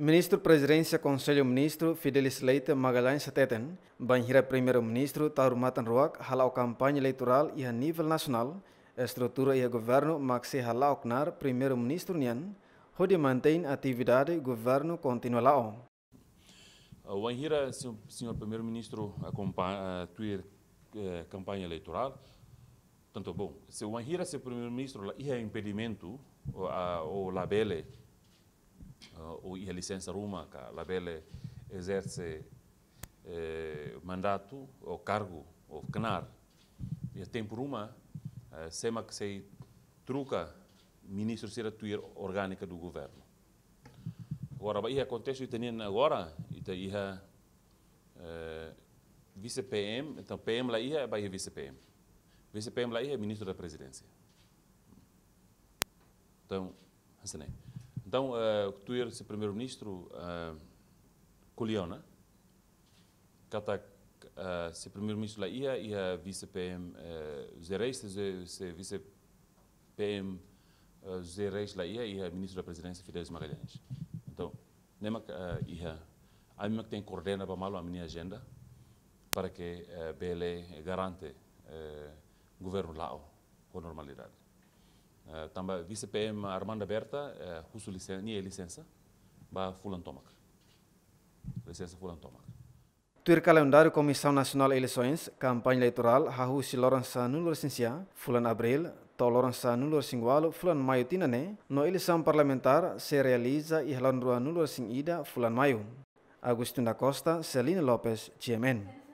Ministro Presidência Conselho Ministro Fidelis Leite Magalhães Sateten, banhira Primeiro-Ministro Taurumatan Ruak, halau campanha eleitoral e a nível nacional, estrutura e governo maxi halau knar Primeiro-Ministro Nian, onde mantém atividade governo continua lá. O banhira, senhor Primeiro-Ministro, acompanha a campanha eleitoral, tanto bom. Se o banhira, se o Primeiro-Ministro, é impedimento, ou labele, ou a licença ruma, que a labele exerce eh, mandato ou cargo ou CNAR e tem por uma eh, sema que se truca ministro ser atuir orgânica do governo. Agora acontece que tem agora e tem eh, vice PM então PM lá ia vai vice PM vice PM lá ia ministro da presidência. Então assim então uh, tu eres primeiro-ministro uh, Coliona kata uh, primeiro-ministro lá e a vice-PM Zerei, se, se vice-PM uh, Zerei lá e a ministro da presidência Fidel Magalhães. Então, nema uh, ia a mim que tem coordena para mal a minha agenda para que uh, BLE garante uh, governo lá com normalidade. Uh, também vice-PM Armando Berta, uh, uso licença, licença, para Fulan Tomac. Licença Fulan Tomac. Tuir calendário Comissão Nacional de Eleições, campanha eleitoral, hahu si lorança nulo licencia, fulan abril, to lorança nulo singualo, fulan maio tinane, no eleição parlamentar se realiza e halan rua nulo ida, fulan maio. Agustin da Costa, Celina Lopes, GMN.